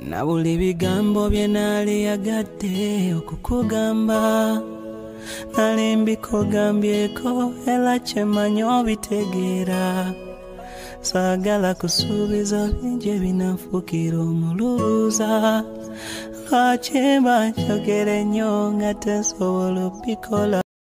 na buli bigambo bye naaliyagadde okukugamba nali mbikugambyeko era kyemanyi obitegeera. Saagala kusuubiza bingi ebinanfuukira omulubuza lwaki mba njogere ennyo nga tensobola obikola